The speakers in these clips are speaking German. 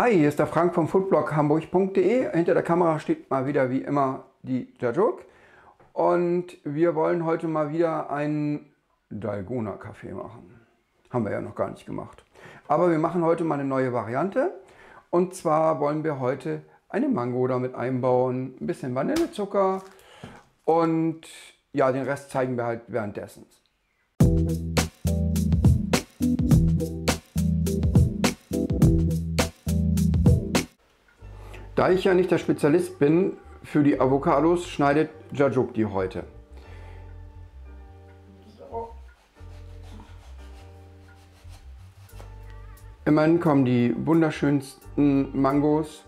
Hi, hier ist der Frank vom Foodblog hamburg.de. Hinter der Kamera steht mal wieder wie immer die Jajuk. Und wir wollen heute mal wieder einen Dalgona Kaffee machen. Haben wir ja noch gar nicht gemacht. Aber wir machen heute mal eine neue Variante. Und zwar wollen wir heute eine Mango damit einbauen, ein bisschen Vanillezucker und ja, den Rest zeigen wir halt währenddessen. Da ich ja nicht der Spezialist bin für die Avocados, schneidet Jajuk die heute. Immerhin kommen die wunderschönsten Mangos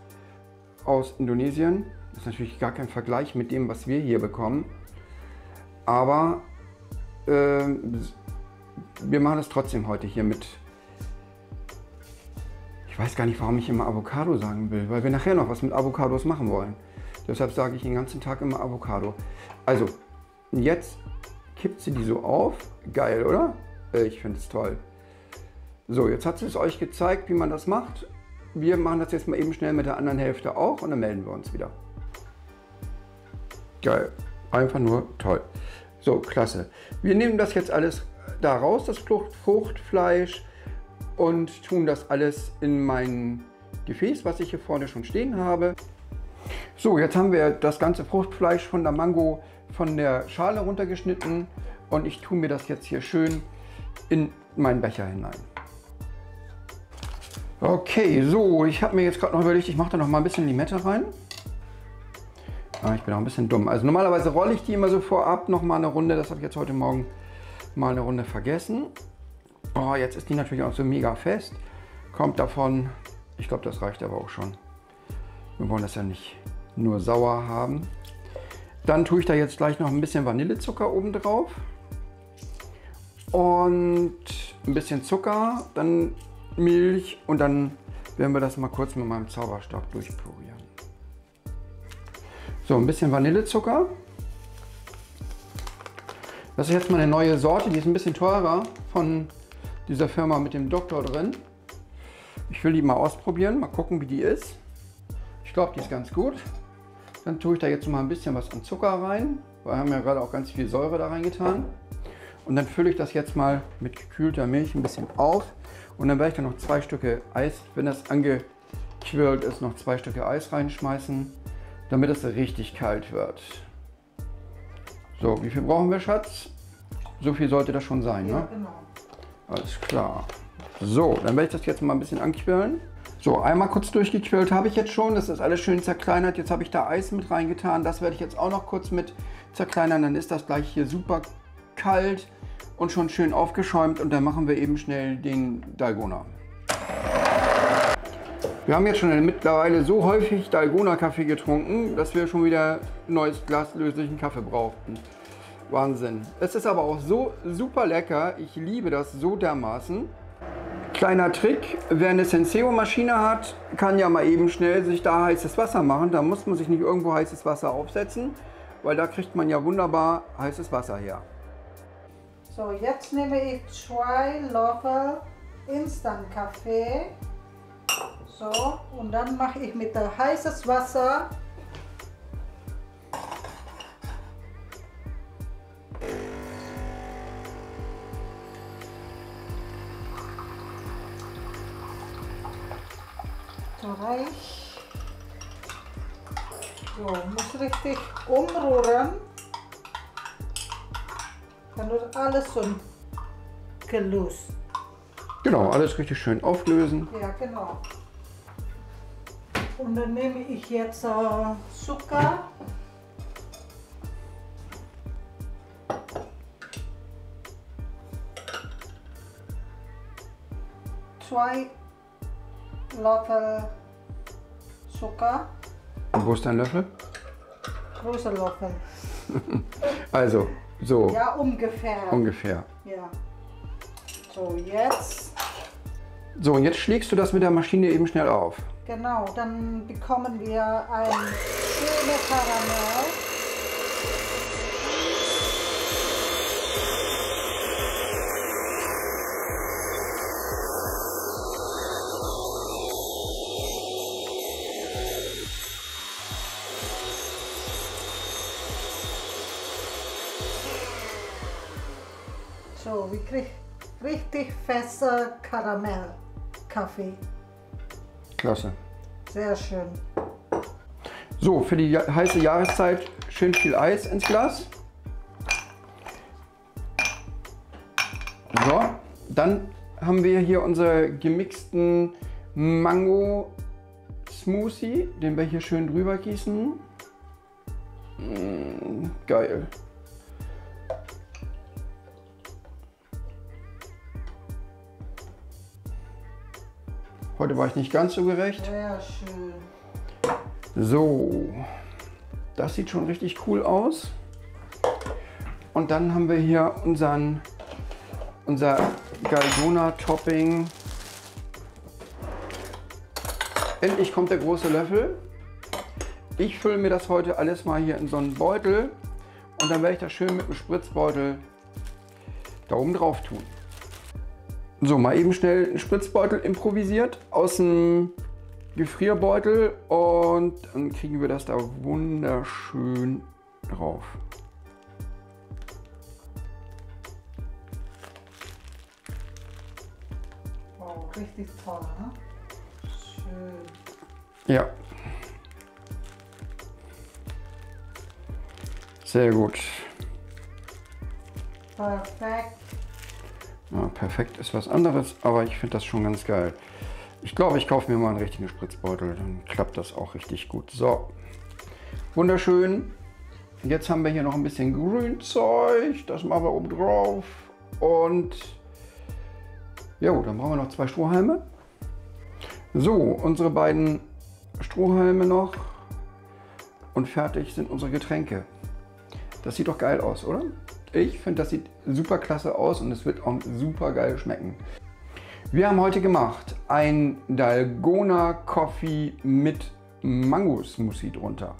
aus Indonesien. Das ist natürlich gar kein Vergleich mit dem, was wir hier bekommen. Aber äh, wir machen es trotzdem heute hier mit weiß gar nicht, warum ich immer Avocado sagen will, weil wir nachher noch was mit Avocados machen wollen. Deshalb sage ich den ganzen Tag immer Avocado. Also, jetzt kippt sie die so auf. Geil, oder? Äh, ich finde es toll. So, jetzt hat sie es euch gezeigt, wie man das macht. Wir machen das jetzt mal eben schnell mit der anderen Hälfte auch und dann melden wir uns wieder. Geil. Einfach nur toll. So, klasse. Wir nehmen das jetzt alles da raus, das Fruchtfleisch und tun das alles in mein Gefäß, was ich hier vorne schon stehen habe. So, jetzt haben wir das ganze Fruchtfleisch von der Mango von der Schale runtergeschnitten und ich tue mir das jetzt hier schön in meinen Becher hinein. Okay, so, ich habe mir jetzt gerade noch überlegt, ich mache da noch mal ein bisschen Limette rein. Ah, ich bin auch ein bisschen dumm. Also normalerweise rolle ich die immer so vorab noch mal eine Runde. Das habe ich jetzt heute Morgen mal eine Runde vergessen. Oh, jetzt ist die natürlich auch so mega fest. Kommt davon, ich glaube, das reicht aber auch schon. Wir wollen das ja nicht nur sauer haben. Dann tue ich da jetzt gleich noch ein bisschen Vanillezucker oben drauf. Und ein bisschen Zucker, dann Milch und dann werden wir das mal kurz mit meinem Zauberstab durchpurieren. So, ein bisschen Vanillezucker. Das ist jetzt mal eine neue Sorte, die ist ein bisschen teurer von dieser Firma mit dem Doktor drin. Ich will die mal ausprobieren, mal gucken, wie die ist. Ich glaube, die ist ganz gut. Dann tue ich da jetzt mal ein bisschen was an Zucker rein. Wir haben ja gerade auch ganz viel Säure da reingetan. Und dann fülle ich das jetzt mal mit gekühlter Milch ein bisschen auf. Und dann werde ich da noch zwei Stücke Eis, wenn das angequirlt ist, noch zwei Stücke Eis reinschmeißen, damit es richtig kalt wird. So, wie viel brauchen wir, Schatz? So viel sollte das schon sein, ja, ne? genau. Alles klar. So, dann werde ich das jetzt mal ein bisschen anquirlen. So, einmal kurz durchgequirlt habe ich jetzt schon. Das ist alles schön zerkleinert. Jetzt habe ich da Eis mit reingetan. Das werde ich jetzt auch noch kurz mit zerkleinern. Dann ist das gleich hier super kalt und schon schön aufgeschäumt. Und dann machen wir eben schnell den Dalgona. Wir haben jetzt schon mittlerweile so häufig Dalgona-Kaffee getrunken, dass wir schon wieder ein neues Glas löslichen Kaffee brauchten. Wahnsinn. Es ist aber auch so super lecker. Ich liebe das so dermaßen. Kleiner Trick, wer eine Senseo-Maschine hat, kann ja mal eben schnell sich da heißes Wasser machen. Da muss man sich nicht irgendwo heißes Wasser aufsetzen, weil da kriegt man ja wunderbar heißes Wasser her. So, jetzt nehme ich zwei Löffel Instant-Kaffee. So, und dann mache ich mit heißes Wasser Bereich. So, muss richtig umrühren. Dann wird alles so gelöst. Genau, alles richtig schön auflösen. Ja, genau. Und dann nehme ich jetzt äh, Zucker. Zwei Löffel Zucker. Und wo ist dein Löffel? Großer Löffel. also, so. Ja, ungefähr. Ungefähr. Ja. So, jetzt. So, und jetzt schlägst du das mit der Maschine eben schnell auf. Genau, dann bekommen wir ein schönes Karamell. Wir kriegen richtig fester Karamell-Kaffee. Klasse. Sehr schön. So, für die heiße Jahreszeit schön viel Eis ins Glas. So, dann haben wir hier unseren gemixten Mango Smoothie, den wir hier schön drüber gießen. Mm, geil. Heute war ich nicht ganz so gerecht. Sehr schön. So, das sieht schon richtig cool aus. Und dann haben wir hier unseren, unser Galgona-Topping. Endlich kommt der große Löffel. Ich fülle mir das heute alles mal hier in so einen Beutel und dann werde ich das schön mit dem Spritzbeutel da oben drauf tun. So, mal eben schnell einen Spritzbeutel improvisiert aus dem Gefrierbeutel und dann kriegen wir das da wunderschön drauf. Wow, richtig toll, ne? Schön. Ja. Sehr gut. Perfekt. Ja, perfekt ist was anderes, aber ich finde das schon ganz geil. Ich glaube, ich kaufe mir mal einen richtigen Spritzbeutel, dann klappt das auch richtig gut. So, wunderschön. Jetzt haben wir hier noch ein bisschen Grünzeug, das machen wir oben drauf. Und ja, dann brauchen wir noch zwei Strohhalme. So, unsere beiden Strohhalme noch. Und fertig sind unsere Getränke. Das sieht doch geil aus, oder? Ich finde, das sieht super klasse aus und es wird auch super geil schmecken. Wir haben heute gemacht ein Dalgona Coffee mit Mango Smoothie drunter.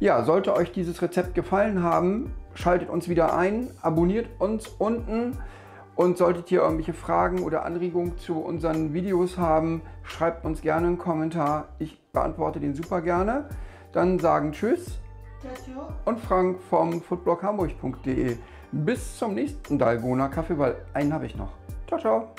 Ja, sollte euch dieses Rezept gefallen haben, schaltet uns wieder ein, abonniert uns unten und solltet ihr irgendwelche Fragen oder Anregungen zu unseren Videos haben, schreibt uns gerne einen Kommentar. Ich beantworte den super gerne. Dann sagen Tschüss. Und Frank vom foodbloghamburg.de. Bis zum nächsten Dalgona Kaffee, weil einen habe ich noch. Ciao, ciao.